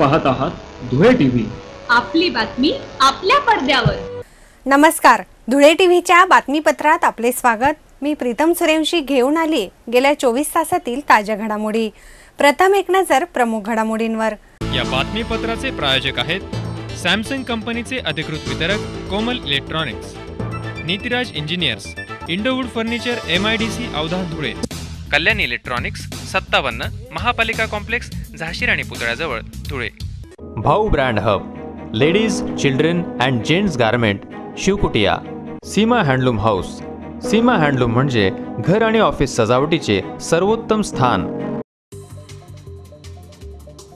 पाहत आहात धुळे टीव्ही. आपली बातमी आपल्या पडद्यावर. नमस्कार. धुळे टीव्हीच्या बातमीपत्रात आपले स्वागत. मी प्रीतम सूर्यवंशी घेऊन आली गेल्या चोवीस तासातील ताज्या घडामोडी. प्रथम एक नजर प्रमुख घडामोडींवर. या बातमीपत्राचे प्रायोजक आहेत सॅमसंग कंपनीचे अधिकृत वितरक Komal electronics. Nitiraj engineers Indowood furniture M I D C Avdhan Dhule. Kalyan electronics सत्तावन्न महापालिका कॉम्प्लेक्स झाशीर आणि पुतळ्याजवळ Dhule. Bhau brand hub ladies children and gents garment Shivkutiya Seema handloom house. Seema handloom म्हणजे घर आणि ऑफिस सजावटीचे सर्वोत्तम स्थान.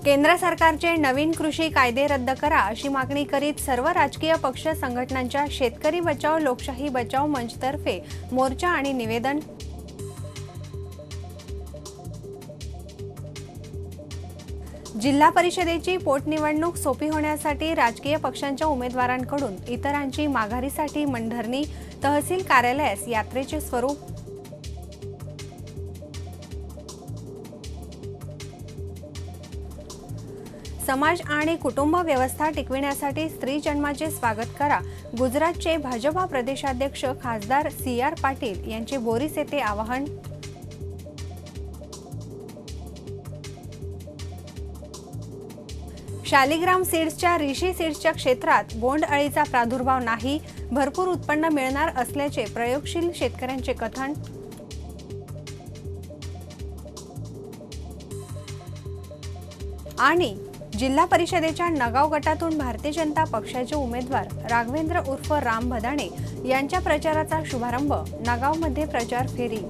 केंद्र सरकारचे नवीन कृषी कायदे रद्द करा अशी मागणी करीत सर्व राजकीय पक्ष संघटनांच्या शेतकरी बचाव लोकशाही बचाव मंचतर्फे मोर्चा आणि निवेदन जिल्हा परिषदेची पोटनिवडणूक सोपी होण्यासाठी राजकीय पक्षांच्या उमेदवारांकडून इतरांची माघारीसाठी मंडरणी तहसील कार्यालयास यात्रेचे स्वरूप. समाज आणि कुटुंब व्यवस्था टिकविण्यासाठी स्त्री जन्माचे स्वागत करा. गुजरातचे भाजपा प्रदेशाध्यक्ष खासदार सी आर पाटील यांचे बोरीस येथे आवाहन. शालिग्राम सीड्सच्या रिशी सीड्सच्या क्षेत्रात बोंड अळीचा प्रादुर्भाव नाही भरपूर उत्पन्न मिळणार असल्याचे प्रयोगशील शेतकऱ्यांचे कथन. आणि जिल्हा परिषदेच्या नगाव गटातून भारतीय जनता पक्षाचे उमेदवार राघवेंद्र उर्फ राम भदाणे यांच्या प्रचाराचा शुभारंभ नगावमध्ये प्रचार फेरी.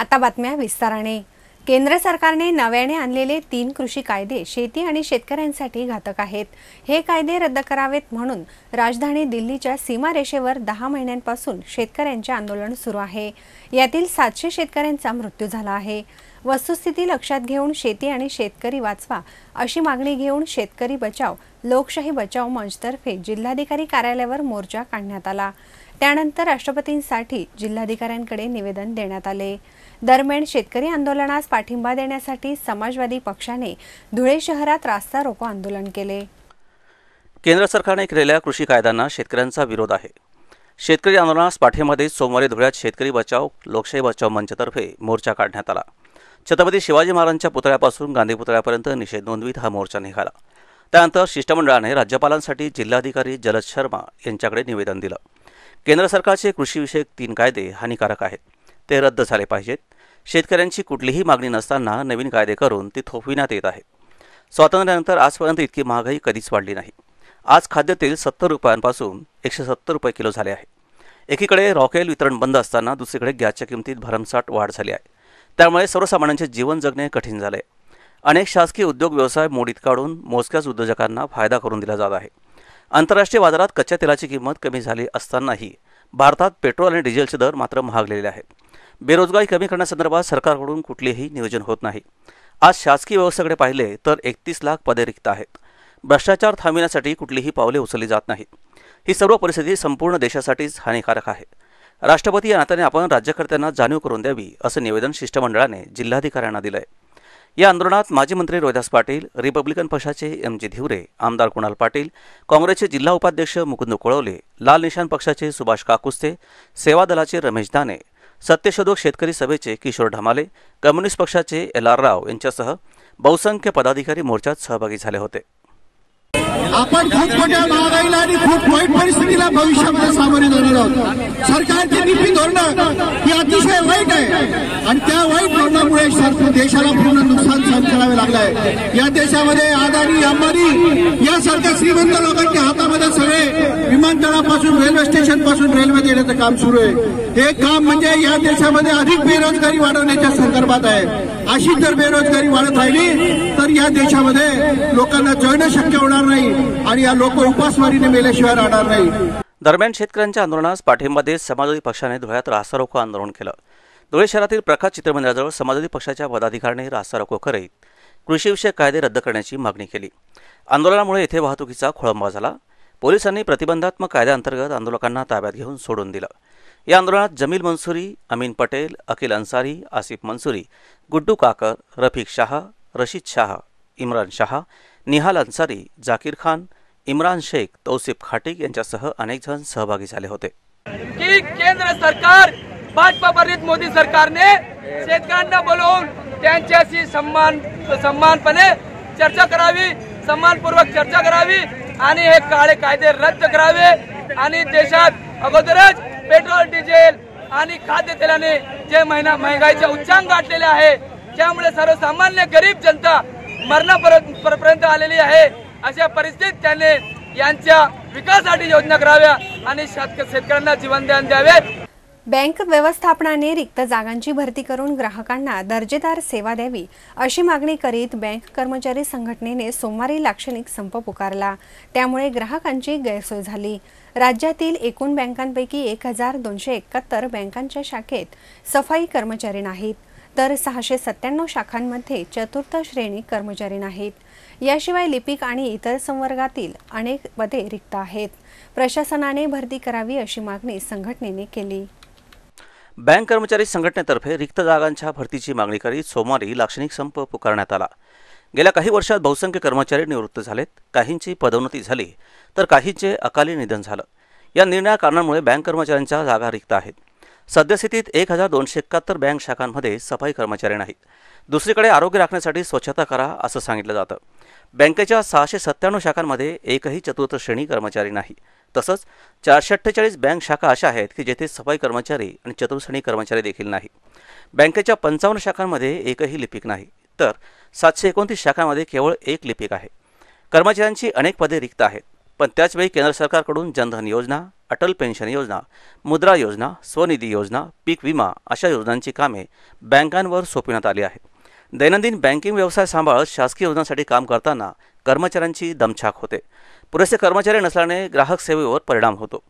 आता बातम्या विस्ताराने. केंद्र सरकारने नव्याने आणलेले तीन कृषी कायदे शेती आणि शेतकऱ्यांसाठी घातक आहेत. हे कायदे रद्द करावेत म्हणून राजधानी दिल्लीच्या सीमारेषेवर दहा महिन्यांपासून शेतकऱ्यांचे आंदोलन सुरू आहे. यातील सातशे शेतकऱ्यांचा मृत्यू झाला आहे. वस्तुस्थिती लक्षात घेऊन शेती आणि शेतकरी वाचवा अशी मागणी घेऊन शेतकरी बचाव लोकशाही बचाव मंचतर्फे जिल्हाधिकारी कार्यालयावर मोर्चा काढण्यात आला. त्यानंतर राष्ट्रपतींसाठी जिल्हाधिकाऱ्यांकडे निवेदन देण्यात आले. दरम्यान शेतकरी आंदोलनास पाठिंबा देण्यासाठी समाजवादी पक्षाने धुळे शहरात रास्ता रोको आंदोलन केले. केंद्र सरकारने केलेल्या कृषी कायद्यांना शेतकऱ्यांचा विरोध आहे. शेतकरी आंदोलनास पाठिंबा देत सोमवारी धुळ्यात शेतकरी बचाव लोकशाही बचाव मंचतर्फे मोर्चा काढण्यात आला. छत्रपती शिवाजी महाराजांच्या पुतळ्यापासून गांधी पुतळ्यापर्यंत निषेध नोंदवीत हा मोर्चा निघाला. त्यानंतर शिष्टमंडळाने राज्यपालांसाठी जिल्हाधिकारी जलद शर्मा यांच्याकडे निवेदन दिलं. केंद्र सरकारचे कृषीविषयक तीन कायदे हानिकारक आहेत. ते रद्द झाले पाहिजेत. शेतकऱ्यांची कुठलीही मागणी नसताना नवीन कायदे करून ती थोपविण्यात येत आहे स्वातंत्र्यानंतर आजपर्यंत इतकी महागाई कधीच वाढली नाही. आज खाद्यतेल सत्तर रुपयांपासून एकशे सत्तर रुपये किलो झाले आहे. एकीकडे रॉकेल वितरण बंद असताना दुसरीकडे गॅसच्या किमतीत भरमसाठ वाढ झाली आहे. त्यामुळे सर्वसामान्यांचे जीवन जगणे कठीण झाले अनेक शासकीय उद्योग व्यवसाय मोडीत काढून मोजक्याच उद्योजकांना फायदा करून दिला जात आहे. आंतरराष्ट्रीय बाजारात कच्च्या तेलाची किंमत कमी झाली असतानाही भारतात पेट्रोल आणि डिझेलचे दर मात्र महागलेले आहेत. बेरोजगारी कमी करण्यासंदर्भात सरकारकडून कुठलेही नियोजन होत नाही. आज शासकीय व्यवस्थेकडे पाहिले तर एकतीस लाख पदे रिक्त आहेत. भ्रष्टाचार थांबविण्यासाठी कुठलीही पावले उचलली जात नाहीत. ही सर्व परिस्थिती संपूर्ण देशासाठीच हानिकारक आहे. राष्ट्रपती या नात्याने आपण राज्यकर्त्यांना जाणीव करून द्यावी असं निवेदन शिष्टमंडळाने जिल्हाधिकाऱ्यांना दिलंय. या आंदोलनात माजी मंत्री रोहिदास पाटील रिपब्लिकन पक्षाचे एम जी धिवरे आमदार कुणाल पाटील काँग्रेसचे जिल्हा उपाध्यक्ष मुकुंद कोळवले लाल निशान पक्षाचे सुभाष काकुस्ते सेवा दलाचे रमेश दाने सत्यशोधक शेतकरी सभेचे किशोर ढमाले कम्युनिस्ट पक्षाचे एल आर राव यांच्यासह बहुसंख्य पदाधिकारी मोर्चात सहभागी झाले होते. आपण खूप मोठ्या महागाईला आणि खूप वाईट परिस्थितीला भविष्यामध्ये सामोरे जाणार आहोत. सरकारची नीती धोरणं ही अतिशय वाईट आहे. आणि त्या वाईट धोरणामुळे देशाला पूर्ण नुकसान सहन करावे लागलं आहे या देशामध्ये अदानी अंबानी यासारख्या श्रीमंत लोकांच्या हातामध्ये सगळे विमानतळापासून रेल्वे स्टेशनपासून रेल्वे देण्याचं काम सुरू आहे. हे काम म्हणजे या देशामध्ये अधिक बेरोजगारी वाढवण्याच्या संदर्भात आहे. अशी जर बेरोजगारी वाढत राहिली तर या देशामध्ये लोकांना जगणं शक्य होणार नाही आणि या लोक उपासमारीने मेल्याशिवाय राहणार नाही. दरम्यान शेतकऱ्यांच्या आंदोलनास पाठिंबा देत समाजवादी पक्षाने धुळ्यात रास्तारोको आंदोलन केलं. धुळे शहरातील प्रकाश चित्रमंदिराजवळ समाजवादी पक्षाच्या पदाधिकाऱ्यांनी रास्तारोको करीत कृषीविषयक कायदे रद्द करण्याची मागणी केली. आंदोलनामुळे येथे वाहतुकीचा खोळंबा झाला. पोलिसांनी प्रतिबंधात्मक कायद्याअंतर्गत आंदोलकांना ताब्यात घेऊन सोडून दिलं. या आंदोलनात जमील मंसुरी अमीन पटेल अखिल अन्सारी आसिफ मंसुरी गुड्डू काकर रफिक शाह रशीद शाह इम्रान शाह निहाल अन्सारी जाकीर खान इम्रान शेख तौसिफ खाटिक यांच्यासह अनेक जण सहभागी झाले होते. की केंद्र सरकार भाजपा मोदी सरकारने शेतकऱ्यांना बोलवून त्यांच्याशी सन्मान सन्मानपणे चर्चा करावी सन्मानपूर्वक चर्चा करावी आणि हे काळे कायदे रद्द करावे आणि देशात अगोदरच पेट्रोल डिझेल आणि खाद्यतेलाने जे महिना महागाईच्या उच्चांक गाठलेले आहे त्यामुळे सर्वसामान्य गरीब जनता मरणापर्यंत आलेली आहे. अशा परिस्थितीत त्याने यांच्या विकासासाठी योजना कराव्या आणि शेतक- शेतकऱ्यांना जीवनदान द्यावे बँक व्यवस्थापनाने रिक्त जागांची भरती करून ग्राहकांना दर्जेदार सेवा द्यावी अशी मागणी करीत बँक कर्मचारी संघटनेने सोमवारी लाक्षणिक संप पुकारला. त्यामुळे ग्राहकांची गैरसोय झाली. राज्यातील एकूण बँकांपैकी एक हजार दोनशे एकाहत्तर बँकांच्या शाखेत सफाई कर्मचारी नाहीत तर सहाशे सत्त्याण्णव शाखांमध्ये चतुर्थ श्रेणी कर्मचारी नाहीत. याशिवाय लिपिक आणि इतर संवर्गातील अनेक पदे रिक्त आहेत. प्रशासनाने भरती करावी अशी मागणी संघटनेने केली. बँक कर्मचारी संघटनेतर्फे रिक्त जागांच्या भरतीची मागणी करीत सोमवारी लाक्षणिक संप पुकारण्यात आला. गेल्या काही वर्षात बहुसंख्य कर्मचारी निवृत्त झालेत. काहींची पदोन्नती झाली तर काहींचे अकाली निधन झालं. या निर्णया कारणांमुळे बँक कर्मचाऱ्यांच्या जागा रिक्त आहेत. सद्यस्थितीत एक हजार दोनशे एकाहत्तर बँक शाखांमध्ये सफाई कर्मचारी नाहीत. दुसरीकडे आरोग्य राखण्यासाठी स्वच्छता करा असं सांगितलं जातं. बँकेच्या सहाशे सत्त्याण्णव शाखांमध्ये एकही चतुर्थ श्रेणी कर्मचारी नाही. तसंच चारशे अठ्ठेचाळीस बँक शाखा अशा आहेत की जेथे सफाई कर्मचारी आणि चतुर्श्रेणी कर्मचारी देखील नाही. बँकेच्या पंचावन्न शाखांमध्ये एकही लिपिक नाही. तर सातशे एकोणतीस शाखांमध्ये केवळ एक लिपिक आहे. कर्मचाऱ्यांची अनेक पदे रिक्त आहेत. पण त्याचवेळी केंद्र सरकारकडून जनधन योजना अटल पेन्शन योजना मुद्रा योजना स्वनिधी योजना पीक विमा अशा योजनांची कामे बँकांवर सोपविण्यात आली आहेत. दैनंदिन बँकिंग व्यवसाय सांभाळत शासकीय योजनांसाठी काम करताना कर्मचाऱ्यांची दमछाक होते. पुरेसे कर्मचारी नसल्याने ग्राहक सेवेवर परिणाम होतो.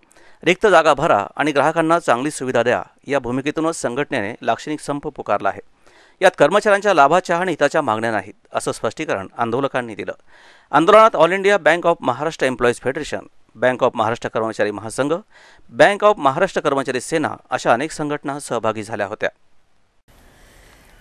रिक्त जागा भरा आणि ग्राहकांना चांगली सुविधा द्या या भूमिकेतूनच संघटनेने लाक्षणिक संप पुकारला आहे. यात कर्मचाऱ्यांच्या लाभाच्या आणि हिताच्या मागण्या नाहीत असं स्पष्टीकरण आंदोलकांनी दिलं. आंदोलनात all India bank of Maharashtra employees federation bank of Maharashtra कर्मचारी महासंघ बँक ऑफ महाराष्ट्र कर्मचारी सेना अशा अनेक संघटना सहभागी झाल्या होत्या.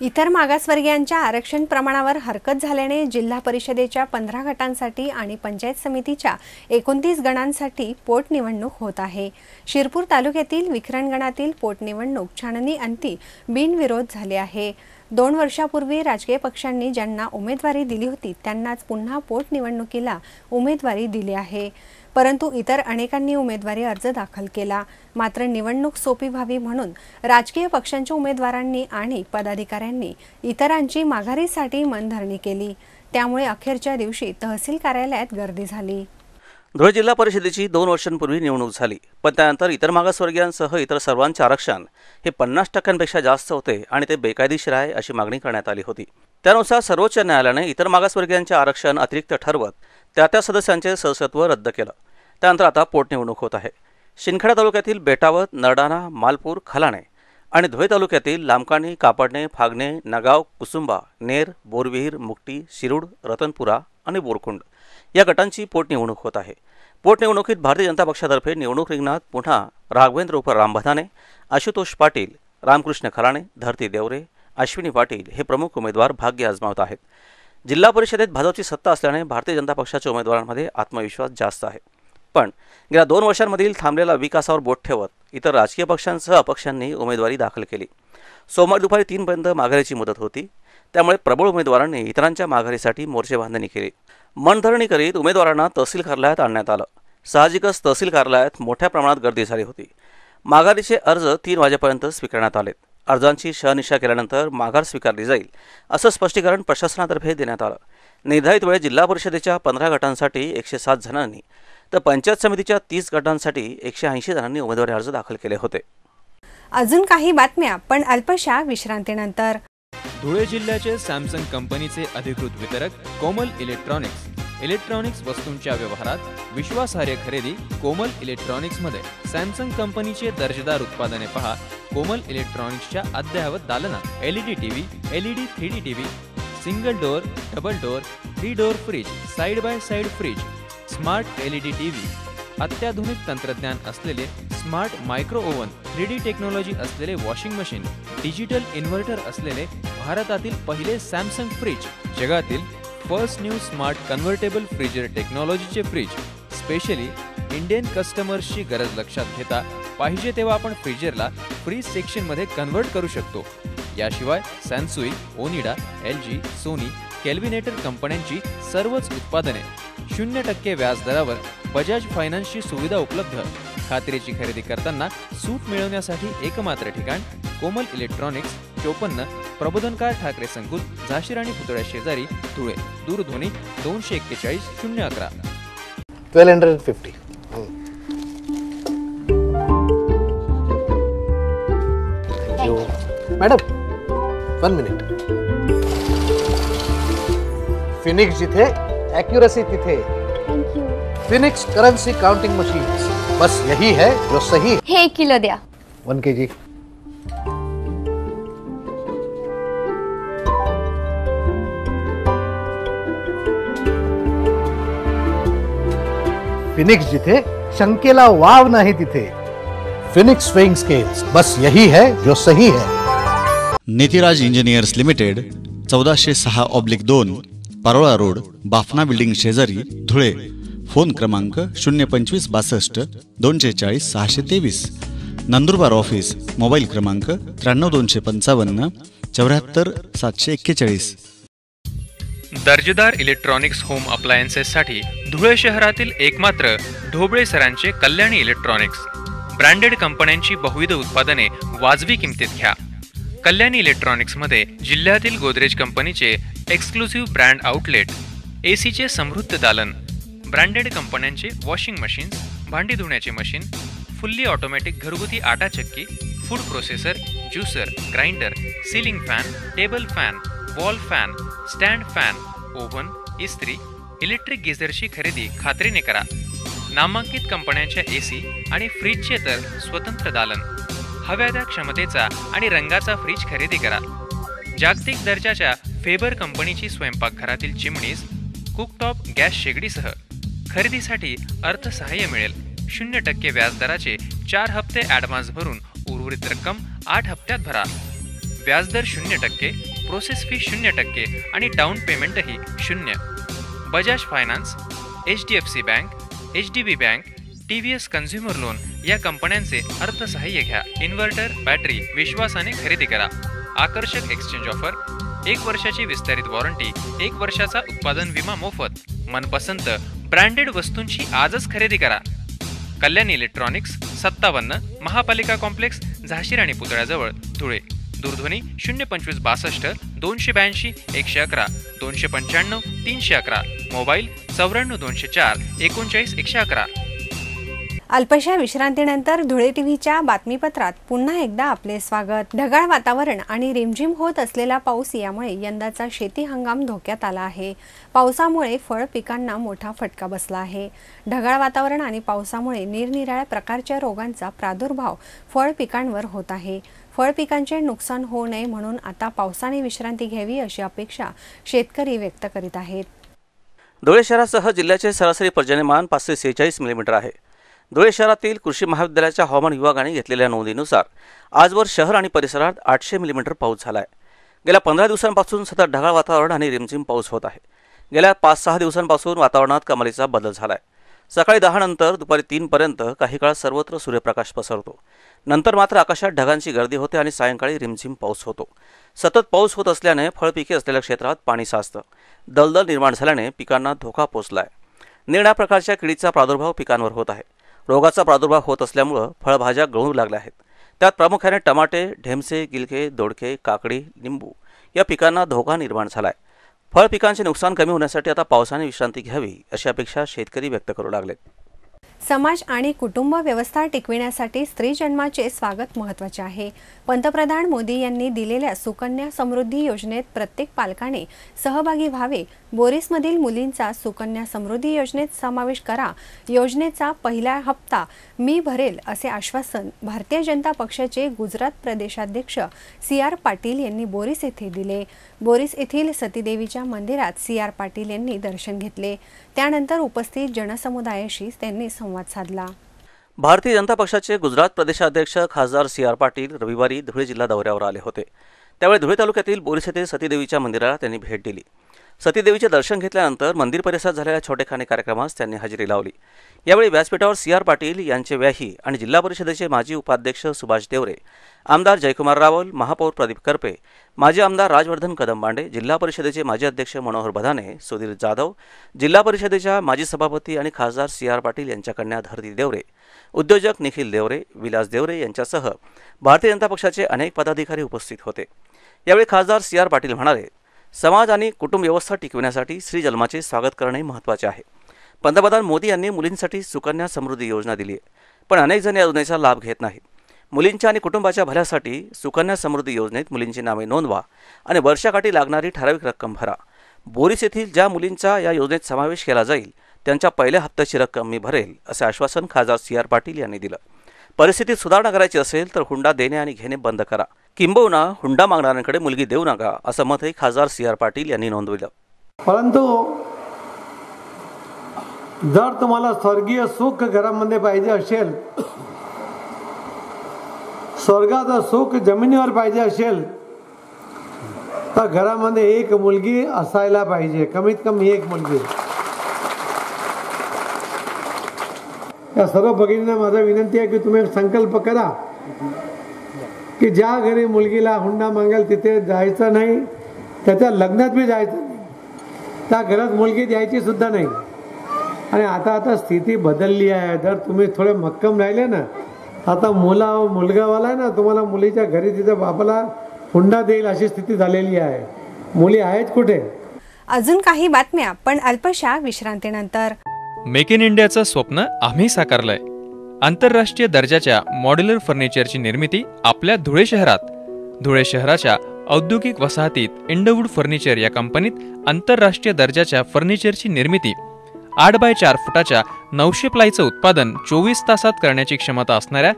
इतर मागासवर्गीयांच्या आरक्षण प्रमाणावर हरकत झाल्याने जिल्हा परिषदेच्या पंधरा गटांसाठी आणि पंचायत समितीच्या एकोणतीस गणांसाठी पोटनिवडणूक होत आहे. शिरपूर तालुक्यातील विखरण गणातील पोटनिवडणूक छाननी अंती बिनविरोध झाली आहे. दोन वर्षापूर्वी राजकीय पक्षांनी ज्यांना उमेदवारी दिली होती त्यांनाच पुन्हा पोटनिवडणुकीला उमेदवारी दिली आहे. परंतु इतर अनेकांनी उमेदवारी अर्ज दाखल केला. मात्र निवडणूक सोपी व्हावी म्हणून राजकीय पक्षांच्या उमेदवारांनी आणि पदाधिकाऱ्यांनी इतरांची माघारीसाठी मनधरणी केली. त्यामुळे अखेरच्या दिवशी तहसील कार्यालयात गर्दी झाली. धुळे जिल्हा परिषदेची दोन वर्षांपूर्वी निवडणूक झाली. पण त्यानंतर इतर मागासवर्गीयांसह इतर सर्वांचे आरक्षण हे पन्नास टक्क्यांपेक्षा जास्त होते आणि ते बेकायदेशीर आहे अशी मागणी करण्यात आली होती. त्यानुसार सर्वोच्च न्यायालयाने इतर मागासवर्गीयांचे आरक्षण अतिरिक्त ठरवत त्या त्या सदस्यांचे सदस्यत्व रद्द केलं. त्यानंतर आता पोटनिवडणूक होत आहे. शिंदखेडा तालुक्यातील बेटावत नरडाणा मालपूर खलाणे आणि धुळे तालुक्यातील लांबकाणी कापडणे फागणे नगाव कुसुंबा नेर बोरविहीर मुकटी शिरूड रतनपुरा आणि बोरकुंड या गटांची पोटनिवडणूक होत आहे. पोटनिवडणुकीत भारतीय जनता पक्षातर्फे निवडणूक रिंगणात पुन्हा राघवेंद्र उपर रामभदाने आशुतोष पाटील रामकृष्ण खराणे धरती देवरे अश्विनी पाटील हे प्रमुख उमेदवार भाग्य आजमावत आहेत. जिल्हा परिषदेत भाजपची सत्ता असल्याने भारतीय जनता पक्षाच्या उमेदवारांमध्ये आत्मविश्वास जास्त आहे. पण गेल्या दोन वर्षांमधील थांबलेला विकासावर बोट ठेवत इतर राजकीय पक्षांसह अपक्षांनी उमेदवारी दाखल केली. सोमवारी दुपारी तीनपर्यंत माघारीची मुदत होती. त्यामुळे प्रबळ उमेदवारांनी इतरांच्या माघारीसाठी मोर्चे बांधणी केली. मनधरणी करीत उमेदवारांना तहसील कार्यालयात आणण्यात आलं. साहजिकच तहसील कार्यालयात मोठ्या प्रमाणात गर्दी झाली होती. माघारीचे अर्ज तीन वाजेपर्यंत स्वीकारण्यात आलेत. अर्जांची शहनिशा केल्यानंतर माघार स्वीकारली जाईल असं स्पष्टीकरण प्रशासनातर्फे देण्यात आलं. निर्धारित वेळेत जिल्हा परिषदेच्या पंधरा गटांसाठी एकशे सात जणांनी तर पंचायत समितीच्या तीस गटांसाठी एकशे ऐंशी जणांनी उमेदवारी अर्ज दाखल केले होते. अजून काही बातम्या पण अल्पशा विश्रांतीनंतर. धुळे जिल्ह्याचे सॅमसंग कंपनीचे अधिकृत वितरक कोमल इलेक्ट्रॉनिक्स. इलेक्ट्रॉनिक्स वस्तूंच्या व्यवहारात विश्वासार्ह खरेदी कोमल इलेक्ट्रॉनिक्समध्ये. सॅमसंग कंपनीचे दर्जेदार उत्पादने पहा कोमल इलेक्ट्रॉनिक्सच्या अद्ययावत दालनात. LED TV LED three D TV. Single door double door three door fridge side by side fridge. Smart LED TV अत्याधुनिक तंत्रज्ञान असलेले smart micro oven three D technology असलेले वॉशिंग मशीन डिजिटल इन्व्हर्टर असलेले भारतातील पहिले सॅमसंग फ्रीज जगातील first new smart convertible freezer टेक्नॉलॉजीचे fridge. Specially Indian कस्टमर्सची गरज लक्षात घेता पाहिजे तेव्हा आपण फ्रीजरला फ्रीज सेक्शनमध्ये कन्व्हर्ट करू शकतो. याशिवाय Sansui Onida L G Sony Kelvinator कंपन्यांची सर्वच उत्पादने शून्य टक्के व्याज दरावर बजाज फायनान्सची सुविधा उपलब्ध खात्रीची खरेदी करताना सूट मिळवण्यासाठी एकमात्र ठिकाण कोमल इलेक्ट्रॉनिक्स चोपन्न प्रबोधनकार ठाकरे संकुल झाशीर आणि पुतळ्या शेजारी धुळे दूरध्वनी दोनशे एक्केचाळीस शून्य अकरा 1250. Thank you. Madam one minute Phoenix जिथे ॲक्युरसी तिथे फिनिक्स करन्सी काउंटिंग मशीन बस यही है जो सही हे। एक किलो द्या। One K G. फिनिक्स जिथे शंकेला वाव नाही तिथे फिनिक्स वेइंग स्केल्स बस यही है जो सही है। नितिराज इंजिनियर्स लिमिटेड चौदाशे सहा ऑब्लिक दोन। पारोळा रोड बाफना बिल्डिंग शेजारी धुळे. फोन क्रमांक शून्य पंचवीस बासष्ट दोनशे चाळीस सहाशे तेवीस. नंदुरबार ऑफिस मोबाईल क्रमांक त्र्याण्णव दोनशे पंचावन्न चौऱ्याहत्तर सातशे एक्केचाळीस. दर्जेदार इलेक्ट्रॉनिक्स होम अप्लायन्सेससाठी धुळे शहरातील एकमात्र ढोबळे सरांचे कल्याणी इलेक्ट्रॉनिक्स. ब्रँडेड कंपन्यांची बहुविध उत्पादने वाजवी किमतीत घ्या. कल्याणी इलेक्ट्रॉनिक्समध्ये जिल्ह्यातील गोदरेज कंपनीचे एक्सक्लुझिव्ह ब्रँड आउटलेट ए सीचे समृद्ध दालन ब्रँडेड कंपन्यांचे वॉशिंग मशीन्स भांडी धुण्याचे मशीन फुल्ली ऑटोमॅटिक घरगुती आटा चक्की food processor juicer grinder ceiling fan table fan wall fan stand fan oven इस्त्री इलेक्ट्रिक गिझरची खरेदी खात्रीने करा. नामांकित कंपन्यांच्या ए सी आणि फ्रीजचे तर स्वतंत्र दालन. हव्या त्या क्षमतेचा आणि रंगाचा फ्रीज खरेदी करा. जागतिक दर्जाच्या फेबर कंपनीची स्वयंपाकघरातील चिमणीस कुकटॉप गॅस शेगडीसह खरेदीसाठी अर्थसहाय्य मिळेल. शून्य टक्के व्याजदराचे चार हप्ते ॲडव्हान्स भरून उर्वरित रक्कम आठ हप्त्यात भरा. व्याजदर शून्य टक्के प्रोसेस फी शून्य टक्के आणि डाऊन पेमेंटही शून्य. Bajaj finance H D F C bank H D B bank T V S consumer loan या कंपन्यांचे अर्थसहाय्य घ्या. इन्व्हर्टर बॅटरी विश्वासाने खरेदी करा. आकर्षक एक्सचेंज ऑफर एक वर्षाची विस्तारित वॉरंटी एक वर्षाचा उत्पादन विमा मोफत. मनपसंत ब्रँडेड वस्तूंची आजच खरेदी करा. कल्याण इलेक्ट्रॉनिक्स सत्तावन्न महापालिका कॉम्प्लेक्स झाशीर आणि पुतळ्याजवळ धुळे. दूरध्वनी शून्य पंचवीस बासष्ट दोनशे ब्याऐंशी एकशे अकरा दोनशे पंच्याण्णव तीनशे अकरा. मोबाईल चौऱ्याण्णव दोनशे चार एकोणचाळीस एकशे अकरा. अल्पशा विश्रांतीनंतर धुळे टीव्हीच्या बातमीपत्रात पुन्हा एकदा आपले स्वागत. ढगाळ वातावरण आणि रिमझिम होत असलेला पाऊस यामुळे यंदाचा शेती हंगाम धोक्यात आला आहे. पावसामुळे फळ पिकांना मोठा फटका बसला आहे. ढगाळ वातावरण आणि पावसामुळे निरनिराळ्या प्रकारच्या रोगांचा प्रादुर्भाव फळ पिकांवर होत आहे. फळ पिकांचे नुकसान होऊ नये म्हणून आता पावसाने विश्रांती घ्यावी अशी अपेक्षा शेतकरी व्यक्त करीत आहेत. धुळे शहरासह जिल्ह्याचे सरासरी पर्जन्यमान पाचशे सेहेचाळीस मिलीमीटर आहे. धुळे शहरातील कृषी महाविद्यालयाच्या हवामान विभागाने घेतलेल्या नोंदीनुसार आजवर शहर आणि परिसरात आठशे मिलीमीटर पाऊस झाला आहे गेल्या पंधरा दिवसांपासून सतत ढगाळ वातावरण आणि रिमझिम पाऊस होत आहे. गेल्या पाच सहा दिवसांपासून वातावरणात कमालीचा बदल झाला आहे सकाळी दहा नंतर दुपारी तीनपर्यंत काही काळ सर्वत्र सूर्यप्रकाश पसरतो. नंतर मात्र आकाशात ढगांची गर्दी होते आणि सायंकाळी रिमझिम पाऊस होतो. सतत पाऊस होत असल्याने फळपिके असलेल्या क्षेत्रात पाणी साचतं. दलदल निर्माण झाल्याने पिकांना धोका पोचला आहे निरण्या प्रकारच्या किडीचा प्रादुर्भाव पिकांवर होत आहे. रोगाचा प्रादुर्भाव होत असल्यामुळं फळभाज्या गळू लागल्या आहेत. त्यात प्रामुख्याने टमाटे ढेमसे गिलके दोडके काकडी लिंबू या पिकांना धोका निर्माण झाला आहे फळ पिकांचे नुकसान कमी होण्यासाठी आता पावसाने विश्रांती घ्यावी अशी अपेक्षा शेतकरी व्यक्त करू लागलेत. समाज आणि कुटुंब व्यवस्था टिकविण्यासाठी स्त्री जन्माचे स्वागत महत्त्वाचे आहे. पंतप्रधान मोदी यांनी दिलेल्या सुकन्या समृद्धी योजनेत प्रत्येक पालकाने सहभागी व्हावे. बोरिसमधील मुलींचा सुकन्या समृद्धी योजनेत समावेश करा. योजनेचा पहिला हप्ता मी भरेल असे आश्वासन भारतीय जनता पक्षाचे गुजरात प्रदेशाध्यक्ष सी आर पाटील यांनी बोरिस येथे दिले. बोरिस येथील सतीदेवीच्या मंदिरात सी आर पाटील यांनी दर्शन घेतले. त्यानंतर उपस्थित जनसमुदायाशी त्यांनी संवाद साधला. भारतीय जनता पक्षाचे गुजरात प्रदेशाध्यक्ष खासदार सी आर पाटील रविवारी धुळे जिल्हा दौऱ्यावर आले होते. त्यावेळी धुळे तालुक्यातील बोरीस येथील सतीदेवीच्या मंदिराला त्यांनी भेट दिली. सतीदेवीचे दर्शन घेतल्यानंतर मंदिर परिसरात झालेल्या छोटेखाने कार्यक्रमास त्यांनी हजेरी लावली. यावेळी व्यासपीठावर सी आर पाटील यांचे व्याही आणि जिल्हा परिषदेचे माजी उपाध्यक्ष सुभाष देवरे आमदार जयकुमार रावल महापौर प्रदीप करपे माजी आमदार राजवर्धन कदमबांडे जिल्हा परिषदेचे माजी अध्यक्ष मनोहर बधाने सुधीर जाधव जिल्हा परिषदेच्या माजी सभापती आणि खासदार सी आर पाटील यांच्या कन्या धरती देवरे उद्योजक निखिल देवरे विलास देवरे यांच्यासह भारतीय जनता पक्षाचे अनेक पदाधिकारी उपस्थित होते. यावेळी खासदार सी आर पाटील म्हणाले समाज आणि कुटुंब व्यवस्था टिकविण्यासाठी स्त्री जन्माचे स्वागत करणे महत्त्वाचे आहे. पंतप्रधान मोदी यांनी मुलींसाठी सुकन्या समृद्धी योजना दिली आहे. पण अनेक जण या योजनेचा लाभ घेत नाहीत. मुलींच्या आणि कुटुंबाच्या भल्यासाठी सुकन्या समृद्धी योजनेत मुलींची नावे नोंदवा आणि वर्षाकाठी लागणारी ठराविक रक्कम भरा. बोरीस येथील ज्या मुलींचा या योजनेत समावेश केला जाईल त्यांच्या पहिल्या हप्त्याची रक्कम मी भरेल असे आश्वासन खासदार सी आर पाटील यांनी दिलं. परिस्थितीत सुधारणा करायची असेल तर हुंडा देणे आणि घेणे बंद करा. किंबहुना हुंडा मागणाऱ्यांकडे मुलगी देऊ नका असं मतही खासदार सी आर पाटील यांनी नोंदविलं. परंतु जर तुम्हाला स्वर्गीय सुख घरामध्ये पाहिजे असेल स्वर्गाचं सुख जमिनीवर पाहिजे असेल तर घरामध्ये एक मुलगी असायला पाहिजे कमीत कमी एक मुलगी. या सर्व भगिनींना माझा विनंती आहे की तुम्ही संकल्प करा. की ज्या घरी मुलगीला हुंडा मागेल तिथे जायचं नाही त्याच्या लग्नात बी जायचं नाही. त्या घरात मुलगी द्यायची सुद्धा नाही. आणि आता आता स्थिती बदलली आहे. जर तुम्ही थोडे मक्कम राहिले ना आता मुला मुलगावाला आहे ना तुम्हाला मुलीच्या घरी तिच्या बापाला हुंडा देईल अशी स्थिती झालेली आहे. मुली आहेत कुठे? अजून काही बातम्या पण अल्पशा विश्रांतीनंतर. मेक इन इंडियाचं स्वप्न आम्ही साकारलंय. आंतरराष्ट्रीय दर्जाच्या मॉड्युलर फर्निचरची निर्मिती आपल्या धुळे शहरात. धुळे शहराच्या औद्योगिक वसाहतीत इंडवूड फर्निचर या कंपनीत आंतरराष्ट्रीय दर्जाच्या फर्निचरची निर्मिती. आठ बाय चार फुटाच्या नऊशे प्लायचं उत्पादन चोवीस तासात करण्याची क्षमता असणाऱ्या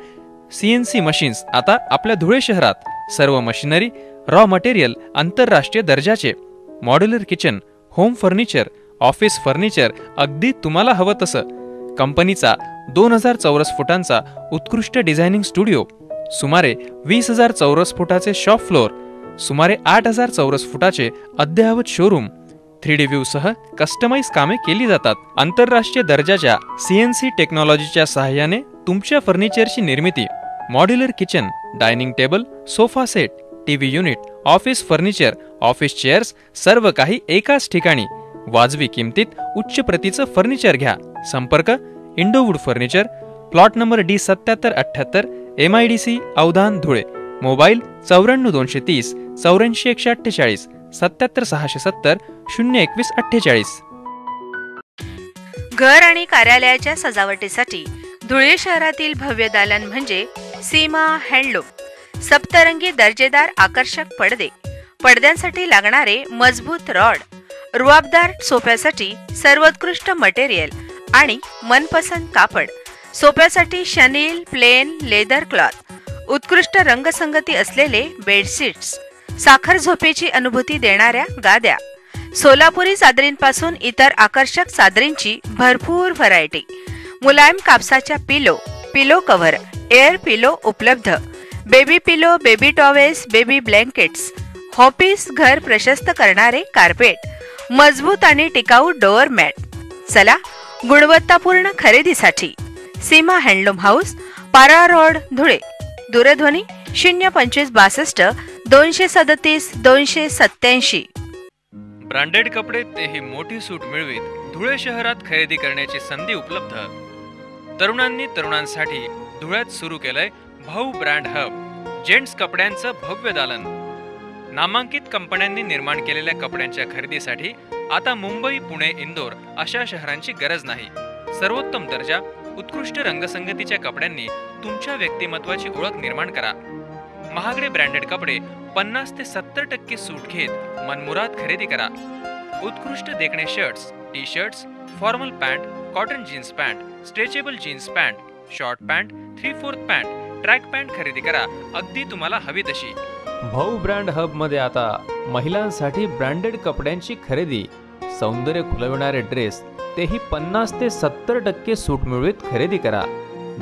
सीएनसी मशीन्स आता आपल्या धुळे शहरात. सर्व मशिनरी रॉ मटेरियल आंतरराष्ट्रीय दर्जाचे. Modular kitchen home furniture office furniture अगदी तुम्हाला हवं तसं. कंपनीचा दोन हजार चौरस फुटांचा उत्कृष्ट डिझायनिंग स्टुडिओ सुमारे वीस हजार चौरस फुटाचे शॉप फ्लोअर सुमारे आठ हजार चौरस फुटाचे अद्ययावत शोरूम थ्री डी व्ह्यू सह कस्टमाइज कामे केली जातात. आंतरराष्ट्रीय दर्जाच्या सीएनसी टेक्नॉलॉजीच्या सहाय्याने तुमच्या फर्निचरची निर्मिती modular kitchen dining table sofa set TV unit office furniture office chairs सर्व काही एकाच ठिकाणी वाजवी किमतीत उच्च प्रतीचं फर्निचर घ्या. संपर्क Indowood furniture plot number D सत्याहत्तर अठ्ठ्याहत्तर M I D C Avdhan Dhule. Mobile चौऱ्याण्णव दोनशे तीस चौऱ्याऐंशी एकशे अठ्ठेचाळीस सत्याहत्तर सहाशे सत्तर शून्य एकवीस अठ्ठेचाळीस. घर आणि कार्यालयाच्या सजावटीसाठी धुळे शहरातील भव्य दालन म्हणजे सीमा हँडलूम सप्तरंगी दर्जेदार आकर्षक पडदे. पडद्यांसाठी लागणारे मजबूत रॉड रुआबदार सोफ्यासाठी सर्वोत्कृष्ट मटेरियल आणि मनपसंत कापड. सोप्यासाठी शनील प्लेन लेदर क्लॉथ उत्कृष्ट रंगसंगती असलेले बेडशीट्स साखर झोपेची अनुभूती देणाऱ्या गाद्या. सोलापुरी चादरींपासून इतर आकर्षक चादरींची भरपूर व्हरायटी मुलायम कापसाच्या पिलो पिलो कव्हर एअर पिलो उपलब्ध. Baby pillow baby towels baby blankets हॉपीस घर प्रशस्त करणारे कार्पेट मजबूत आणि टिकाऊ डोअर मॅट. चला गुणवत्तापूर्ण खरेदीसाठी Seema handloom house Para road Dhule. दूरध्वनी शून्य पंचवीस बासष्ट दोनशे सदतीस दोनशे सत्याऐंशी ब्रँडेड कपडे तेही मोठी सूट मिळवीत धुळे शहरात खरेदी करण्याची संधी उपलब्ध. तरुणांनी तरुणांसाठी धुळ्यात सुरू केलंय भाऊ ब्रँड हब जेंट्स कपड्यांचं भव्य दालन. नामांकित कंपन्यांनी निर्माण केलेल्या कपड्यांच्या खरेदीसाठी आता मुंबई पुणे इंदोर अशा शहरांची गरज नाही. सर्वोत्तम दर्जा उत्कृष्ट रंगसंगतीच्या कपड्यांनी तुमच्या व्यक्तिमत्वाची ओळख निर्माण करा. महागडे ब्रँडेड कपडे पन्नास ते सत्तर टक्के सूट घेत मनमुराद खरेदी करा. उत्कृष्ट देखणे shirts T shirts formal pant cotton jeans pant stretchable jeans pant short pant three fourth pant track pant खरेदी करा. अगदी तुम्हाला हवी तशी. भाऊ ब्रँड हबमध्ये आता महिलांसाठी ब्रँडेड कपड्यांची खरेदी. सौंदर्य खुलविणारे ड्रेस तेही पन्नास ते सत्तर टक्के सूट मिळवीत खरेदी करा.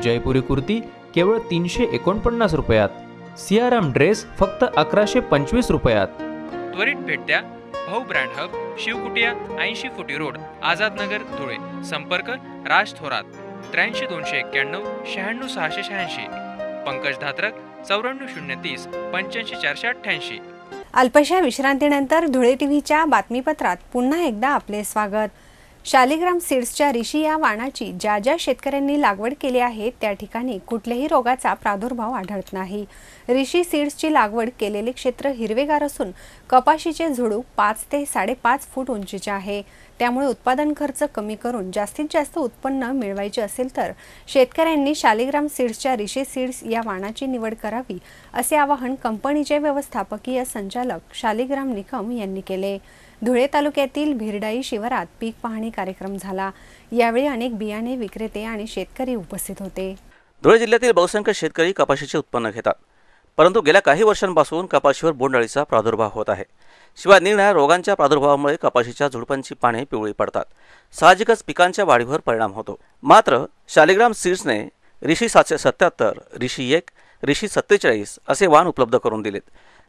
जयपुरी कुर्ती केवळ तीनशे एकोणपन्नास रुपयात. सियाराम ड्रेस फक्त अकराशे पंचवीस रुपयात. त्वरित भेट द्या. भाऊ ब्रँड हब शिवकुटिया ऐंशी फुटी रोड आझाद नगर धुळे. संपर्क राज थोरात त्र्याऐंशी दोनशे एक्क्याण्णव शहाण्णव सहाशे शहाऐंशी. पंकज धात्रक चौऱ्याण्णव शून्य तीस पंच्याऐंशी चारशे अठ्ठ्याऐंशी. अल्पशा विश्रांतीनंतर धुळे टीव्हीच्या बातमीपत्रात पुन्हा एकदा आपले स्वागत. शालिग्राम सीड्सच्या ऋषी या वाणाची ज्या ज्या शेतकऱ्यांनी लागवड केली आहे त्या ठिकाणी कुठल्याही रोगाचा प्रादुर्भाव आढळत नाही. ऋषी सीड्सची लागवड केलेले क्षेत्र हिरवेगार असून कपाशीचे झुडूप पाच ते साडेपाच फूट उंचीचे आहे. त्यामुळे उत्पादन खर्च कमी करून जास्तीत जास्त उत्पन्न मिळवायचे असेल तर शेतकऱ्यांनी शालिग्राम सीड्सच्या रिशे सीड्स या वाणाची निवड करावी असे आवाहन कंपनीचे व्यवस्थापकीय संचालक शालिग्राम निकम यांनी केले. धुळे तालुक्यातील भिरडाई शिवारात पीक पाहणी कार्यक्रम झाला. यावेळी अनेक बियाणे विक्रेते आणि शेतकरी उपस्थित होते. धुळे जिल्ह्यातील बहुसंख्य शेतकरी कपाशीचे उत्पन्न घेतात. परंतु गेल्या काही वर्षांपासून कपाशीवर बोंडअळीचा प्रादुर्भाव होत आहे. शिवाय निर्णया रोगांच्या प्रादुर्भावामुळे कपाशीच्या झुडपांची पाने पिवळी पडतात. साहजिकच पिकांच्या वाढीवर परिणाम होतो. मात्र शालिग्राम सीड्सने ऋषी सातशे सत्याहत्तर ऋषी एक ऋषी सत्तेचाळीस असे वाण उपलब्ध करून दिलेत.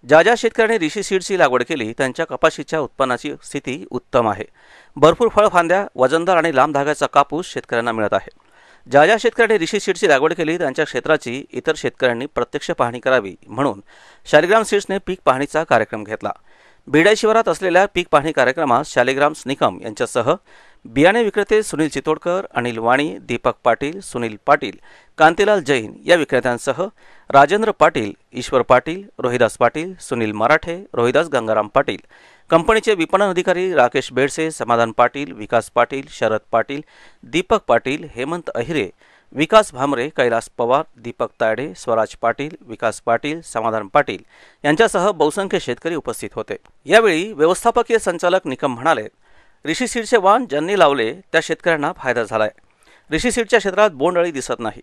ज्या ज्या शेतकऱ्यांनी ऋषी सीड्सची लागवड केली त्यांच्या कपाशीच्या उत्पन्नाची स्थिती उत्तम आहे. भरपूर फळफांद्या वजनदार आणि लांब धाग्याचा कापूस शेतकऱ्यांना मिळत आहे. ज्या ज्या शेतकऱ्यांनी ऋषी सीडची लागवड केली त्यांच्या क्षेत्राची इतर शेतकऱ्यांनी प्रत्यक्ष पाहणी करावी म्हणून शालिग्राम सीड्सने पीक पाहणीचा कार्यक्रम घेतला. बिडाई शिवारात असलेल्या पीक पाहणी कार्यक्रमात शालिग्राम्स निकम यांच्यासह बियाणे विक्रेते सुनील चितोडकर अनिल वाणी दीपक पाटील सुनील पाटील कांतीलाल जैन या विक्रेत्यांसह राजेंद्र पाटील ईश्वर पाटील रोहिदास पाटील सुनील मराठे रोहिदास गंगाराम पाटील कंपनीचे विपणन अधिकारी राकेश बेडसे समाधान पाटील विकास पाटील शरद पाटील दीपक पाटील हेमंत अहिरे विकास भामरे कैलास पवार दीपक तायडे स्वराज पाटील विकास पाटील समाधान पाटील यांच्यासह बहुसंख्य शेतकरी उपस्थित होते. यावेळी व्यवस्थापकीय संचालक निकम म्हणाले ऋषी सीडचे वाण ज्यांनी लावले त्या शेतकऱ्यांना फायदा झालाय. ऋषी सीडच्या क्षेत्रात बोंडअळी दिसत नाही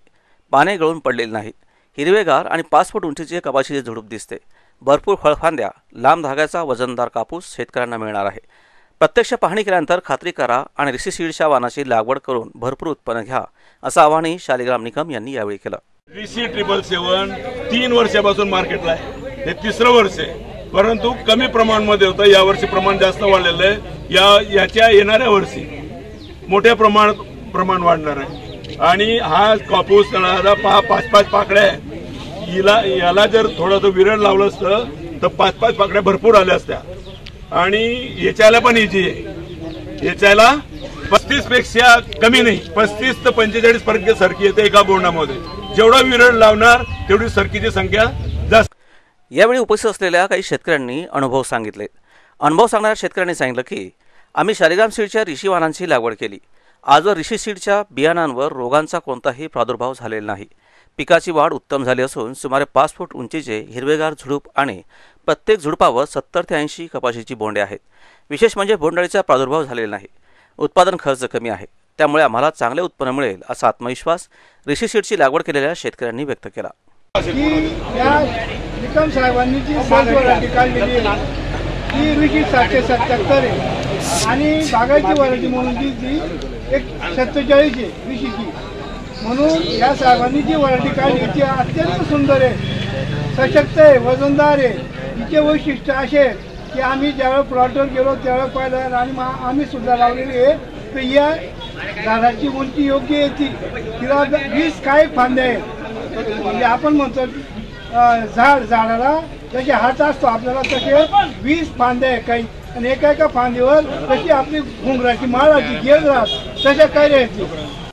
पाने गळून पडलेली नाही हिरवेगार आणि पाच फूट उंचीचे कपाशीचे झुडूप दिसते. भरपूर फळफांद्या लांब धाग्याचा वजनदार कापूस शेतकऱ्यांना मिळणार आहे. प्रत्यक्ष पाहणी केल्यानंतर खात्री करा आणि ऋषी सीडच्या वाणाची लागवड करून भरपूर उत्पन्न घ्या. असं आवाहनही शालिग्राम निकम यांनी यावेळी केलं. वीसी ट्रिपल सेवन तीन वर्षापासून मार्केटला आहे. हे तिसरं वर्ष आहे. परंतु कमी प्रमाणामध्ये होतं. यावर्षी प्रमाण जास्त वाढलेलं आहे. या याच्या येणाऱ्या वर्षी मोठ्या प्रमाणात प्रमाण वाढणार आहे. आणि हा कापूस तळाला पहा पाच पाच पाकड्या आहे हिला याला जर थोडंसं विरळ लावलं असतं तर पाच पाच पाकड्या भरपूर आल्या असत्या. आणि याच्याला पण इजी आहे. याच्याला पस्तीसपेक्षा कमी नाही. पस्तीस ते पंचेचाळीस पर्यंत सरकी येते एका बोर्डामध्ये. जेवढा विरळ लावणार तेवढी सरकीची संख्या जास्त. यावेळी उपस्थित असलेल्या काही शेतकऱ्यांनी अनुभव सांगितले. अनुभव सांगणाऱ्या शेतकऱ्यांनी सांगितलं की आम्ही शालिग्राम सीडच्या ऋषी वाहनांची लागवड केली. आजवर ऋषी सीडच्या बियाणांवर रोगांचा कोणताही प्रादुर्भाव झालेला नाही. पिकाची वाढ उत्तम झाली असून सुमारे पाच फूट उंचीचे हिरवेगार झुडूप आणि प्रत्येक झुडपावर सत्तर ते ऐंशी कपाशीची बोंडे आहेत. विशेष म्हणजे बोंडाळीचा प्रादुर्भाव झालेला नाही. उत्पादन खर्च कमी आहे. त्यामुळे आम्हाला चांगले उत्पन्न मिळेल असा आत्मविश्वास ऋषी लागवड केलेल्या शेतकऱ्यांनी व्यक्त केला. निकम साहेबांनी जी सर्च काढलेली आहे ती सातशे सत्याहत्तर आहे. आणि बागायती व्हरायटी म्हणून जी ती एक सत्तेचाळीस आहे ऋषीची. म्हणून या साहेबांनी जी वरायटी काढली ती अत्यंत सुंदर आहे. सशक्त आहे वजनदार आहे. तिचे वैशिष्ट्य असे की आम्ही ज्यावेळेस प्लॉटवर गेलो त्यावेळेस पाहिलं आणि आम्ही सुद्धा लावलेली आहे. तर या झाडाची उंची योग्य येते तिला वीस काय फांद्या आहेत. म्हणजे आपण म्हणतो झाड झाडाला जसे हात असतो आपल्याला तसे वीस फांद्या आहे काही. आणि एका एका फांदीवर तशी आपली घुंगराची माळाची गेल राहत तशा काही राहायची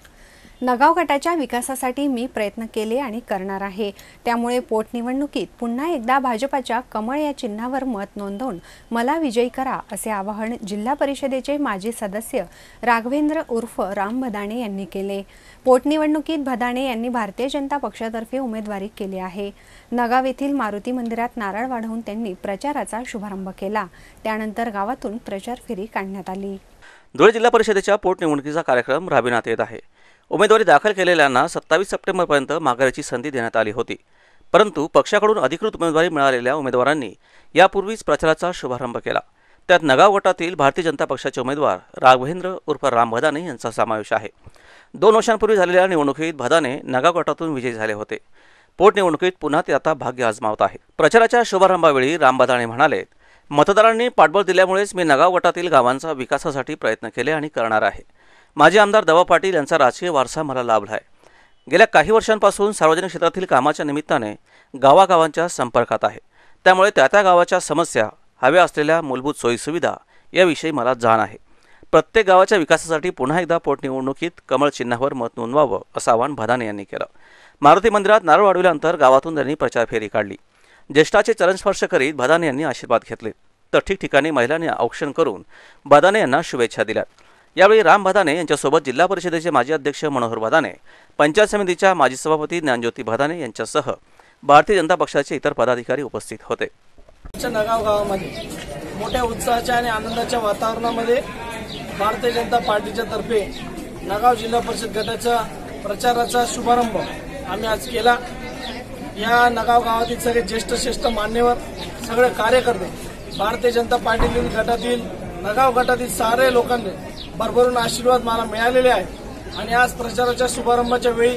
नगाव गटाच्या विकासासाठी मी प्रयत्न केले आणि करणार आहे. त्यामुळे पोटनिवडणुकीत पुन्हा एकदा भाजपाच्या कमळ या चिन्हावर मत नोंदवून मला विजयी करा असे आवाहन जिल्हा परिषदेचे माजी सदस्य राघवेंद्र उर्फ राम भदाणे यांनी केले. पोटनिवडणुकीत भदाणे यांनी भारतीय जनता पक्षातर्फे उमेदवारी केली आहे. नगाव येथील मारुती मंदिरात नारळ वाढवून त्यांनी प्रचाराचा शुभारंभ केला. त्यानंतर गावातून प्रचार फेरी काढण्यात आली. धुळे जिल्हा परिषदेच्या पोटनिवडणुकीचा कार्यक्रम राबविण्यात येत आहे. उमेदवारी दाखल केलेल्यांना सत्तावीस सप्टेंबरपर्यंत माघारीची संधी देण्यात आली होती. परंतु पक्षाकडून अधिकृत उमेदवारी मिळालेल्या उमेदवारांनी यापूर्वीच प्रचाराचा शुभारंभ केला. त्यात नगाव गटातील भारतीय जनता पक्षाचे उमेदवार राघवेंद्र उर्फ राम भदाने यांचा समावेश आहे. दोन वर्षांपूर्वी झालेल्या निवडणुकीत भदाने नगाव गटातून विजयी झाले होते. पोटनिवडणुकीत पुन्हा ते आता भाग्य आजमावत आहे. प्रचाराच्या शुभारंभावेळी राम भदाने म्हणाले मतदारांनी पाठबळ दिल्यामुळेच मी नगाव गटातील गावांचा विकासासाठी प्रयत्न केले आणि करणार आहे. माजी आमदार दवा पाटील यांचा राजकीय वारसा मला लाभला आहे. गेल्या काही वर्षांपासून सार्वजनिक क्षेत्रातील कामाच्या निमित्ताने गावागावांच्या संपर्कात आहे. त्यामुळे त्या त्या गावाच्या समस्या हव्या असलेल्या मूलभूत सोयीसुविधा याविषयी मला जाण आहे. प्रत्येक गावाच्या विकासासाठी पुन्हा एकदा पोटनिवडणुकीत कमळ चिन्हावर मत नोंदवावं असं आवाहन भदाने यांनी केलं. मारुती मंदिरात नारळ वाढविल्यानंतर गावातून त्यांनी प्रचार फेरी काढली. ज्येष्ठाचे चरणस्पर्श करीत भदाने यांनी आशीर्वाद घेतले. तर ठिकठिकाणी महिलांनी औक्षण करून भदाने यांना शुभेच्छा दिल्या. यावेळी राम भदाने यांच्यासोबत जिल्हा परिषदेचे माजी अध्यक्ष मनोहर भदाने पंचायत समितीच्या माजी सभापती ज्ञानज्योती भदाने यांच्यासह भारतीय जनता पक्षाचे इतर पदाधिकारी उपस्थित होते. आमच्या नगाव गावामध्ये मोठ्या उत्साहाच्या आणि आनंदाच्या वातावरणामध्ये भारतीय जनता पार्टीच्या तर्फे नगाव जिल्हा परिषद गटाच्या प्रचाराचा शुभारंभ आम्ही आज केला. या नगाव गावातील सगळे ज्येष्ठ श्रेष्ठ मान्यवर सगळे कार्यकर्ते भारतीय जनता पार्टीतील गटातील नगाव गटातील सारे लोकांनी भरभरून आशीर्वाद मला मिळालेले आहे आणि आज प्रचाराच्या शुभारंभाच्या वेळी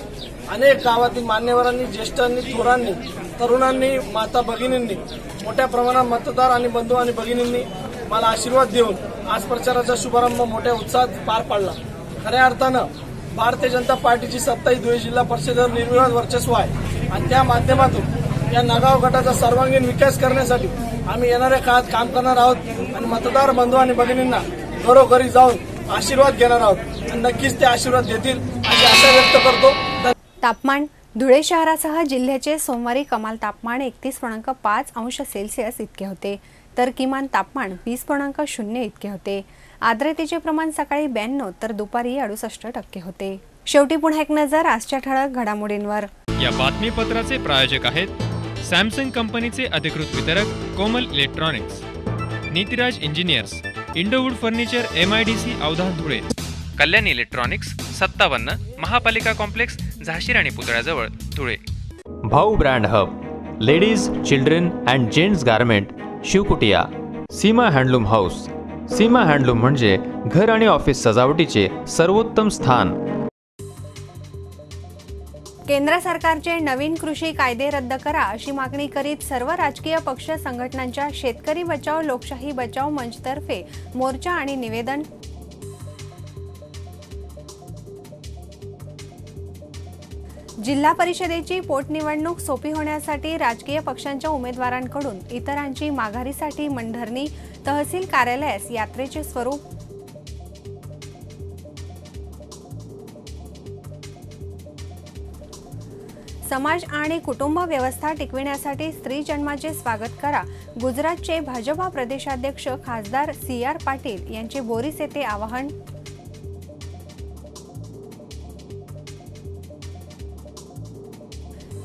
अनेक गावातील मान्यवरांनी ज्येष्ठांनी थोरांनी तरुणांनी माता भगिनींनी मोठ्या प्रमाणात मतदार आणि बंधू आणि भगिनींनी मला आशीर्वाद देऊन आज प्रचाराचा शुभारंभ मोठ्या उत्साहात पार पाडला. खऱ्या अर्थानं भारतीय जनता पार्टीची सत्ता ही धुळे जिल्हा परिषदेवर निर्विवाद वर्चस्व आहे. आणि त्या माध्यमातून या नगाव गटाचा सर्वांगीण विकास करण्यासाठी आम्ही येणाऱ्या काळात काम करणार आहोत. आणि मतदार बंधू आणि भगिनींना घरोघरी जाऊन आशीर्वाद घेणार आहोत. नक्कीच ते आशीर्वाद देतील अशी आशा व्यक्त करतो. तापमान धुळे शहरासह जिल्ह्याचे सोमवारी कमाल तापमान एकतीस पूर्णांक पाच अंश सेल्सिअस इतके होते. तर किमान तापमान वीस पूर्णांक शून्य इतके होते. आर्द्रतेचे प्रमाण सकाळी ब्याण्णव तर दुपारी अडुसष्ट टक्के होते. शेवटी पुन्हा एक नजर आजच्या ठळक घडामोडींवर. या बातमीपत्राचे प्रायोजक आहेत सॅमसंग कंपनीचे अधिकृत वितरक Komal electronics. Nitiraj engineers. Indowood furniture M I D C Avdhan Dhule. Kalyan electronics सत्तावन्न महापालिका कॉम्प्लेक्स झाशीर आणि पुतळ्याजवळ Dhule. Bhau brand hub ladies children and gents garment Shivkutiya Seema handloom house. Seema handloom म्हणजे घर आणि ऑफिस सजावटीचे सर्वोत्तम स्थान. केंद्र सरकारचे नवीन कृषी कायदे रद्द करा अशी मागणी करीत सर्व राजकीय पक्ष संघटनांच्या शेतकरी बचाव लोकशाही बचाव मंचतर्फे मोर्चा आणि निवेदन जिल्हा परिषदेची पोटनिवडणूक सोपी होण्यासाठी राजकीय पक्षांच्या उमेदवारांकडून इतरांची माघारीसाठी मंडरणी तहसील कार्यालयास यात्रेचे स्वरूप समाज आणि कुटुंब व्यवस्था टिकविण्यासाठी स्त्री जन्माचे स्वागत करा. गुजरातचे भाजपा प्रदेशाध्यक्ष खासदार सी आर पाटील यांचे बोरीस येथे आवाहन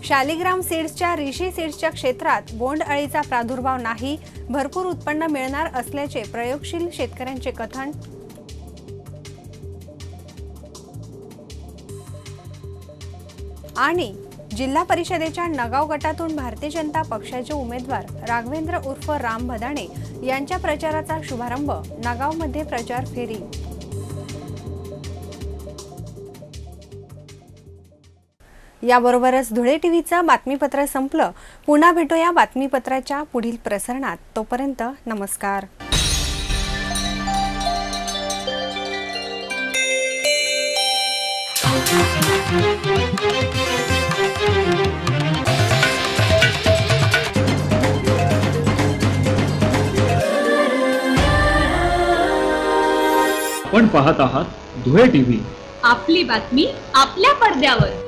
शालिग्राम सीड्सच्या रिशी सीड्सच्या क्षेत्रात बोंड अळीचा प्रादुर्भाव नाही. भरपूर उत्पन्न मिळणार असल्याचे प्रयोगशील शेतकऱ्यांचे कथन. आणि जिल्हा परिषदेच्या नगाव गटातून भारतीय जनता पक्षाचे उमेदवार राघवेंद्र उर्फ राम भदाणे यांच्या प्रचाराचा शुभारंभ नगावमध्ये प्रचार फेरी. याबरोबरच धुळे टीव्हीचं बातमीपत्र संपलं. पुन्हा भेटूया बातमीपत्राच्या पुढील प्रसारणात. तोपर्यंत नमस्कार. आपण पाहत आहात धुळे टीव्ही. आपली बातमी आपल्या पडद्यावर.